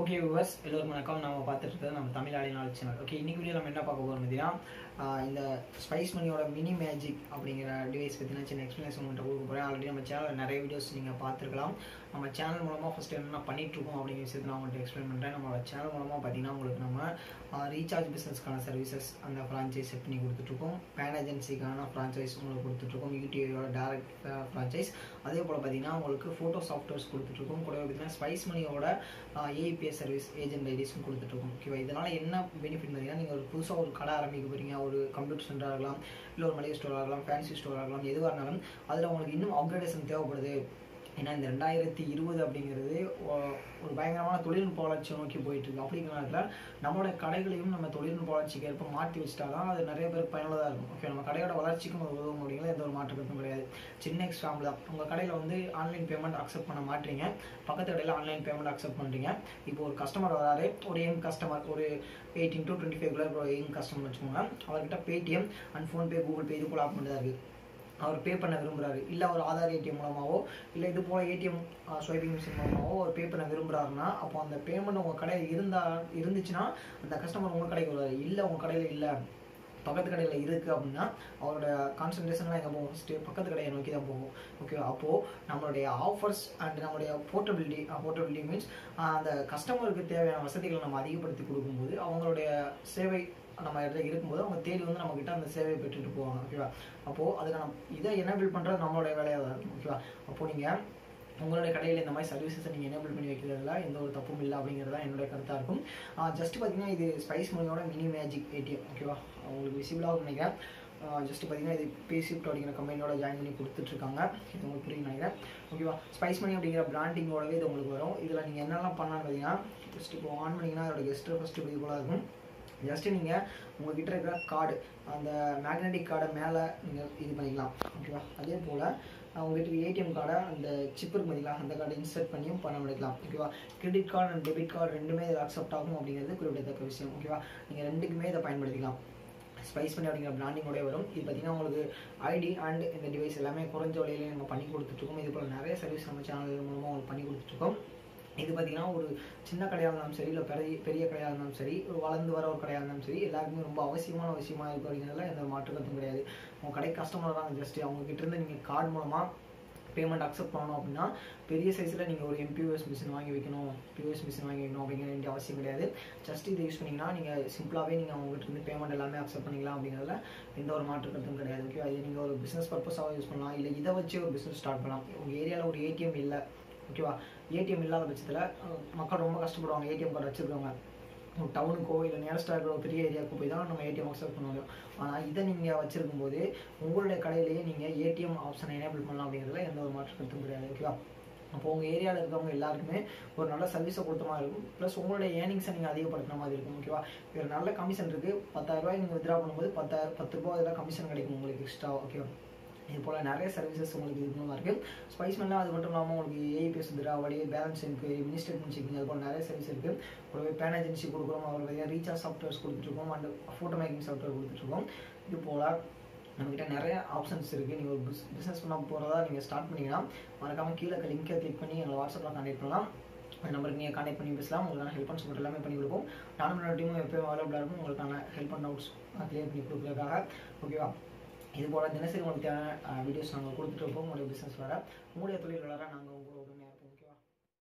Okay viewers எல்லோரும் வணக்கம். நம்ம பார்த்துட்டு இருக்கிறது நம்ம தமிழ் ஆடி நாள் சேனல். ஓகே இன்றைக்கி வீடியோ நம்ம என்ன பார்க்க போகிறோம் பார்த்தீங்கன்னா இந்த ஸ்பைஸ் மணியோட மினி மேஜிக் அப்படிங்கிற டிவைஸ் பற்றினா சின்ன எக்ஸ்ப்ளனேஷன் உங்கள்கிட்ட கொடுக்க போகிறேன் ஆல்ரெடி நம்ம சேனலில் நிறைய வீடியோஸ் நீங்கள் பார்த்துருக்கலாம். நம்ம சேனல் மூலமாக ஃபஸ்ட்டு என்ன பண்ணிட்டு இருக்கோம் அப்படிங்கிற விஷயத்தை நான் உங்கள்கிட்ட எக்ஸ்பிளைன் பண்ணுறேன் நம்மளோட சேனல் மூலமாக பார்த்தீங்கன்னா உங்களுக்கு நம்ம ரீசார்ஜ் பிஸ்னஸ்க்கான சர்வீசஸ் அந்த ஃப்ரான்ச்சைஸ் செட் பண்ணி கொடுத்துட்ருக்கோம் பேன் ஏஜென்சிக்கான ஃப்ரான்ச்சைஸ் உங்களுக்கு கொடுத்துட்ருக்கோம் யூடியூபோட டேரக்ட் ஃப்ரான்ச்சைஸ் அதே போல் பார்த்தீங்கன்னா உங்களுக்கு ஃபோட்டோ சாஃப்ட்வேர்ஸ் கொடுத்துட்ருக்கோம் கூடவே பார்த்தீங்கன்னா ஸ்பைஸ் மணியோட ஏபிஎஸ் சர்வீஸ் ஏஜென்ட் ஐடிஸும் கொடுத்துட்ருக்கோம் ஓகேவா இதனால் என்ன பெனிஃபிட் பார்த்தீங்கன்னா நீங்கள் ஒரு புதுசாக ஒரு கடை ஆரம்பிக்க போகிறீங்க ஒரு கம்ப்யூட்டர் சென்டர் ஆகலாம் இல்லை ஒரு மளிகை ஸ்டோர் ஆகலாம் ஃபேன்சி ஸ்டோர் ஆகலாம் எதுவாக இருந்தாலும் அதில் உங்களுக்கு இன்னும் அப்கிரேடேஷன் தேவைப்படுது. ஏன்னா இந்த ரெண்டாயிரத்தி இருபது அப்படிங்கிறது ஒரு பயங்கரமான தொழில்நுட்ப வளர்ச்சியை நோக்கி போயிட்டு இருக்கு அப்படிங்கிற நேரத்தில் நம்மளோட கடைகளையும் நம்ம தொழில்நுட்ப வளர்ச்சிக்கு ஏற்ப மாற்றி வச்சுட்டா தான் அது நிறைய பேருக்கு பயனுள்ளதாக இருக்கும். ஓகே நம்ம கடையோட வளர்ச்சிக்கும் அது உதவும் அப்படிங்கிறது எந்த ஒரு மாற்று கருத்தும் கிடையாது. சின்ன எக்ஸாம்பிள் தான். உங்கள் கடையில் வந்து ஆன்லைன் பேமெண்ட் அக்செப்ட் பண்ண மாட்டீங்க. பக்கத்து கடையில் ஆன்லைன் பேமெண்ட் அக்செப்ட் பண்ணுறீங்க இப்போ ஒரு கஸ்டமர் வராரு ஒரு யங் கஸ்டமர் ஒரு எயிட்டீன் டு டுவெண்ட்டி ஃபைவ் குள்ள யங் கஸ்டமர் வச்சுக்கோங்க அவர்கிட்ட Paytm and PhonePe Google Pay இது போல் ஆப் தான் இருக்குது அவர் பே பண்ண விரும்புறாரு. இல்லை அவர் ஆதார் ஏடிஎம் மூலமாவோ இல்லை இது போல் ஏடிஎம் ஸ்வைப்பிங் மிஷின் மூலமாவோ அவர் பே பண்ண விரும்புறாருன்னா அப்போ அந்த பேமெண்ட் உங்கள் கடையில் இருந்தா இருந்துச்சுன்னா அந்த கஸ்டமர் உங்கள் கடைக்கு வருவார். இல்லை உங்கள் கடையில் இல்லை. பக்கத்து கடையில் இருக்குது அப்படின்னா அவரோட கான்சன்ட்ரேஷன்லாம் எங்கே போகும்? ஃபஸ்ட்டு பக்கத்து கடையை நோக்கி தான் போகும். ஓகே அப்போது நம்மளுடைய ஆஃபர்ஸ் அண்ட் நம்மளுடைய போர்ட்டபிலிட்டி போர்ட்டபிலிட்டி மீன்ஸ் அந்த கஸ்டமருக்கு தேவையான வசதிகளை நம்ம அதிகப்படுத்தி கொடுக்கும்போது அவங்களுடைய சேவை நம்ம இடத்துல இருக்கும்போது அவங்க தேடி வந்து நம்மக்கிட்ட அந்த சேவையை பெற்றுட்டு போவாங்க. ஓகேவா அப்போது அதுக்கான இதை எனேபிள் பண்ணுறது நம்மளுடைய வேலையாக தான் இருக்கும். ஓகேவா அப்போது நீங்கள் உங்களுடைய கடையில் இந்த மாதிரி சர்வீசஸை நீங்கள் எனேபிள் பண்ணி வைக்கிறதுல எந்த ஒரு தப்பும் இல்லை அப்படிங்கிறது தான் என்னுடைய கருத்தாக இருக்கும். ஜஸ்ட் பார்த்தீங்கன்னா இது ஸ்பைஸ் மணியோட மினி மேஜிக் ஏடிஎம் ஓகேவா உங்களுக்கு விசிபிளாக நினைக்கிறேன். ஜஸ்ட் பார்த்தீங்கன்னா இது பேசிப்ட் அப்படிங்கிற கம்பெனியோட ஜாயின் பண்ணி கொடுத்துட்ருக்காங்க. இது உங்களுக்கு புரியும் நினைக்கிறேன். ஓகேவா ஸ்பைஸ் மணி அப்படிங்கிற பிராண்டிங்கோடவே இது உங்களுக்கு வரும். இதில் நீங்கள் என்னெல்லாம் பண்ணலாம்னு பார்த்தீங்கன்னா ஜஸ்ட் இப்போ ஆன் பண்ணிங்கன்னா அதோட கெஸ்ட்டு ஃபஸ்ட்டு இது போல இருக்கும். ஜஸ்ட்டு நீங்கள் உங்ககிட்ட இருக்கிற கார்டு அந்த மேக்னெட்டிக் கார்டை மேலே நீங்கள் இது பண்ணிக்கலாம் ஓகேவா அதே போல் உங்ககிட்ட ஏடிஎம் கார்டை அந்த சிப் இருக்கு பார்த்தீங்களா அந்த கார்டை இன்சர்ட் பண்ணியும் பணம் எடுக்கலாம் ஓகேவா credit card and debit card ரெண்டுமே இதில் அக்செப்ட் ஆகும் அப்படிங்கிறது குறிப்பிடத்தக்க விஷயம் ஓகேவா நீங்கள் ரெண்டுக்குமே இதை பயன்படுத்திக்கலாம். ஸ்பைஸ் பண்ணி அப்படிங்கிற பிராண்டிங்கோடய வரும். இது பார்த்தீங்கன்னா உங்களுக்கு ஐடி அண்ட் இந்த டிவைஸ் எல்லாமே குறைஞ்ச விலையில நம்ம பண்ணி கொடுத்துட்ருக்கோம் இது போல் நிறைய சர்வீஸ் நம்ம சேனல் மூலமாக உங்களுக்கு பண்ணி கொடுத்துட்ருக்கோம் இது பார்த்தீங்கன்னா ஒரு சின்ன கடையாக இருந்தாலும் சரி இல்லை பெரிய பெரிய கடையாக இருந்தாலும் சரி ஒரு வளர்ந்து வர ஒரு கடையாக இருந்தாலும் சரி எல்லாருக்குமே ரொம்ப அவசியமான விஷயமா இருக்கும் அப்படிங்கிறதுல எந்த மாற்று கருத்தும் கிடையாது. உங்கள் கடை கஸ்டமர் தான் ஜஸ்ட் அவங்ககிட்ட இருந்து நீங்கள் கார்டு மூலமாக பேமெண்ட் அக்செப்ட் பண்ணணும் அப்படின்னா பெரிய சைஸில் நீங்கள் ஒரு எம்பியூஎஸ் மிஷின் வாங்கி வைக்கணும் பியூஎஸ் மிஷின் வாங்கி வைக்கணும் அப்படிங்கிற வேண்டிய அவசியம் கிடையாது. ஜஸ்ட் இதை யூஸ் பண்ணிங்கன்னா நீங்கள் சிம்பிளாகவே நீங்கள் அவங்ககிட்ட இருந்து பேமெண்ட் எல்லாமே அக்செப்ட் பண்ணிக்கலாம் அப்படிங்கிறதுல எந்த ஒரு மாற்று கருத்தும் கிடையாது. ஓகே அது நீங்கள் ஒரு பிஸ்னஸ் பர்பஸாக யூஸ் பண்ணலாம். இல்லை இதை வச்சு ஒரு பிஸ்னஸ் ஸ்டார்ட் பண்ணலாம். உங்கள் ஏரியாவில் ஒரு ஏடிஎம் இல்லை. ஓகேவா? ஏடிஎம் இல்லாத பட்சத்தில் மக்கள் ரொம்ப கஷ்டப்படுவாங்க. ஏடிஎம் கார்டு வச்சுருக்கவங்க. டவுனுக்கோ இல்லை நியரஸ்டாக இருக்கிற பெரிய ஏரியாவுக்கு போய் தான் நம்ம ஏடிஎம் அக்செப்ட் பண்ண முடியும் ஆனால் இதை நீங்கள் வச்சிருக்கும் போது உங்களுடைய கடையிலேயே நீங்கள் ஏடிஎம் ஆப்ஷனை எனேபிள் பண்ணலாம் அப்படிங்கிறதுல எந்த ஒரு மாற்று கருத்தும் கிடையாது. ஓகேவா? அப்போ உங்கள் ஏரியாவில் இருக்கவங்க எல்லாருக்குமே ஒரு நல்ல சர்வீஸை கொடுத்த மாதிரி இருக்கும். ப்ளஸ் உங்களுடைய ஏர்னிங்ஸை நீங்கள் அதிகப்படுத்துன மாதிரி இருக்கும். ஓகேவா? ஒரு நல்ல கமிஷன் இருக்குது பத்தாயிரரூபாய் நீங்கள் வித்ரா பண்ணும்போது பத்தாயிரம் பத்து ரூபா அதில் கமிஷன் கிடைக்கும் உங்களுக்கு எக்ஸ்ட்ரா ஓகேவா? இது போல் நிறைய சர்வீசஸ் உங்களுக்கு இது மூலமாக இருக்குது ஸ்பைஸ் அது மட்டும் இல்லாமல் உங்களுக்கு ஏஐபிஎஸ் வழி பேலன்ஸ் இருக்குது மினிஸ்டேட்மெண்ட் செக்கிங் அது போல் நிறைய சர்வீஸ் இருக்குது கூடவே பேன் ஏஜென்சி கொடுக்குறோம். அவங்களுக்கு ரீசார்ஜ் சாஃப்ட்வேர்ஸ் கொடுத்துட்ருக்கோம். அண்ட் ஃபோட்டோ மேக்கிங் சாஃப்ட்வேர் கொடுத்துட்ருக்கோம். இது போல் நம்மக்கிட்ட நிறைய ஆப்ஷன்ஸ் இருக்குது நீங்கள் ஒரு பிஸ் பிஸ்னஸ் பண்ண போகிறதா நீங்கள் ஸ்டார்ட் பண்ணிங்கன்னா மறக்காமல் கீழே லிங்கை கிளிக் பண்ணி எங்களை வாட்ஸ்அப்பில் கான்டெக்ட் பண்ணலாம். அந்த நம்பருக்கு நீங்கள் கான்டெக்ட் பண்ணி பேசலாம். உங்களுக்கான ஹெல்ப் அண்ட் சப்போர்ட் எல்லாமே பண்ணி கொடுப்போம். நானும் என்னோட டீமும் எப்போயும் அவைலபிளாக இருக்கும். உங்களுக்கான ஹெல்ப் அண்ட் டவுட்ஸ் கிளியர் பண்ணி கொடுக்குறதுக்காக. ஓகேவா இது போல் தினசரி உங்களுக்கு தேவையான வீடியோஸ் நாங்கள் கொடுத்துட்டு இருப்போம். உங்களுடைய பிஸ்னஸ் வர உங்களுடைய தொழில் வளர நாங்கள் உங்களோட உடனே